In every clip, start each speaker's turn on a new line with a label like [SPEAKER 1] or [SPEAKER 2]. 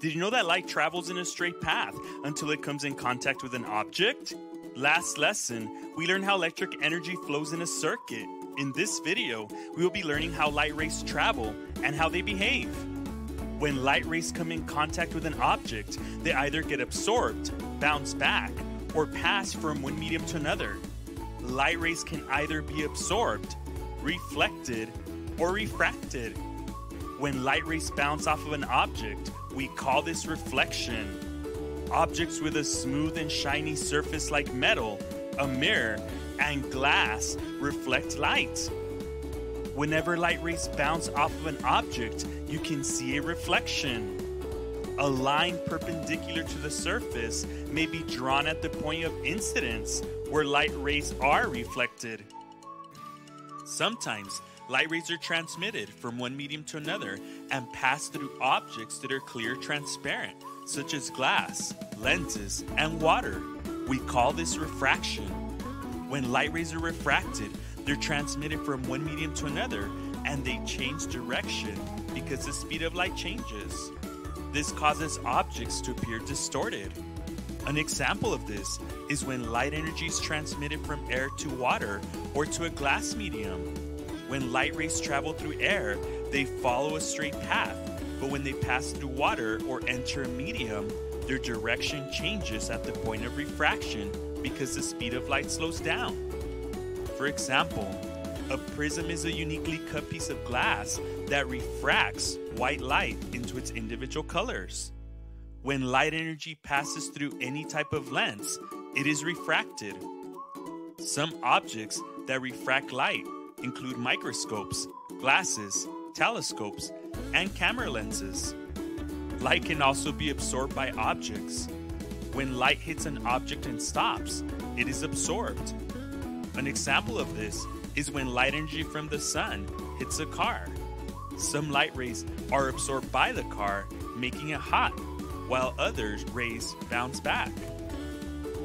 [SPEAKER 1] Did you know that light travels in a straight path until it comes in contact with an object? Last lesson, we learned how electric energy flows in a circuit. In this video, we will be learning how light rays travel and how they behave. When light rays come in contact with an object, they either get absorbed, bounce back, or pass from one medium to another. Light rays can either be absorbed, reflected, or refracted. When light rays bounce off of an object, we call this reflection. Objects with a smooth and shiny surface like metal, a mirror, and glass reflect light. Whenever light rays bounce off of an object, you can see a reflection. A line perpendicular to the surface may be drawn at the point of incidence where light rays are reflected. Sometimes light rays are transmitted from one medium to another and pass through objects that are clear transparent, such as glass, lenses, and water. We call this refraction. When light rays are refracted, they're transmitted from one medium to another and they change direction because the speed of light changes. This causes objects to appear distorted. An example of this is when light energy is transmitted from air to water or to a glass medium. When light rays travel through air, they follow a straight path, but when they pass through water or enter a medium, their direction changes at the point of refraction because the speed of light slows down. For example, a prism is a uniquely cut piece of glass that refracts white light into its individual colors. When light energy passes through any type of lens, it is refracted. Some objects that refract light include microscopes, glasses, telescopes, and camera lenses. Light can also be absorbed by objects. When light hits an object and stops, it is absorbed. An example of this is when light energy from the sun hits a car. Some light rays are absorbed by the car, making it hot, while others rays bounce back.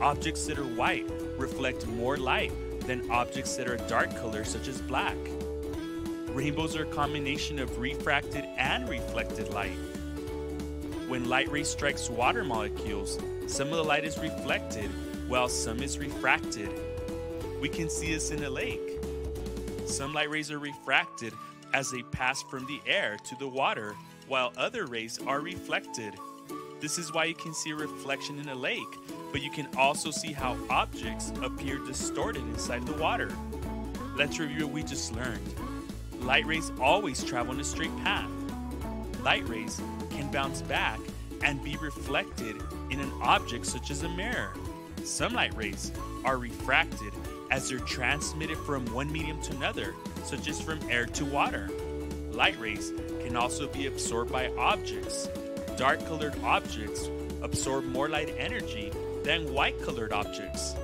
[SPEAKER 1] Objects that are white reflect more light than objects that are dark colors such as black. Rainbows are a combination of refracted and reflected light. When light ray strikes water molecules, some of the light is reflected while some is refracted. We can see this in a lake. Some light rays are refracted as they pass from the air to the water, while other rays are reflected. This is why you can see a reflection in a lake, but you can also see how objects appear distorted inside the water. Let's review what we just learned. Light rays always travel in a straight path. Light rays can bounce back and be reflected in an object such as a mirror. Some light rays are refracted as they're transmitted from one medium to another, such as from air to water. Light rays can also be absorbed by objects. Dark colored objects absorb more light energy than white colored objects.